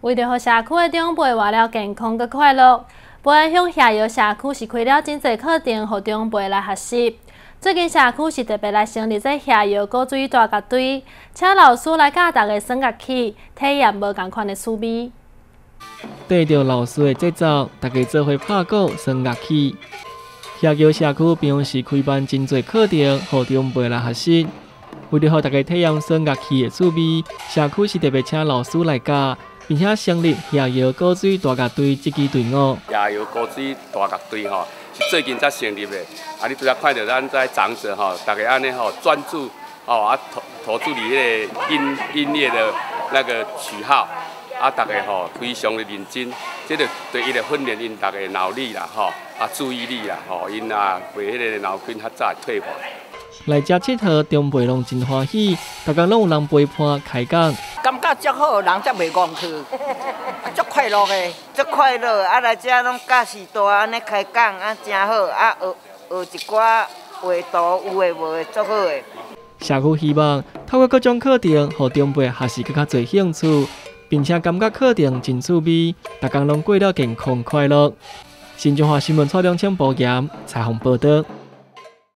为着让社区的长辈活了健康佮快乐，不会向下游社区是开了真侪课程，让长辈来学习。最近社区是特别来成立这下游果水大乐队，请老师来教大家耍乐器，体验无同款的趣味。跟着老师的节奏，大家做伙拍鼓、耍乐器。下游社区平时开办真侪课程，让长辈来学习。为了让大家体验耍乐器的趣味，社区是特别请老师来教。并且成立夜游果水大乐队这支队伍。夜游果水大乐队吼是最近才成立的，啊，你拄则看到咱在长者吼，大家安尼吼专注吼啊投投注你迄个音音乐的那个曲号，啊，大家吼非常的认真，这个对伊来训练因大家脑力啦吼，啊注意力啦吼，因啊为迄个脑筋较早退化。来遮佚佗，长辈拢真欢喜，大家拢有人陪伴开讲。感觉足好，人才袂戆去，足快乐的，足快乐。啊，来遮拢教时大安尼开讲，啊，真好。啊，学学一寡画图，有诶无诶，足好诶。社区希望透过各种课程，互长辈学习更较侪兴趣，并且感觉课程真趣味，逐工拢过了健康快乐。新中华新闻采两千报言，采访报道。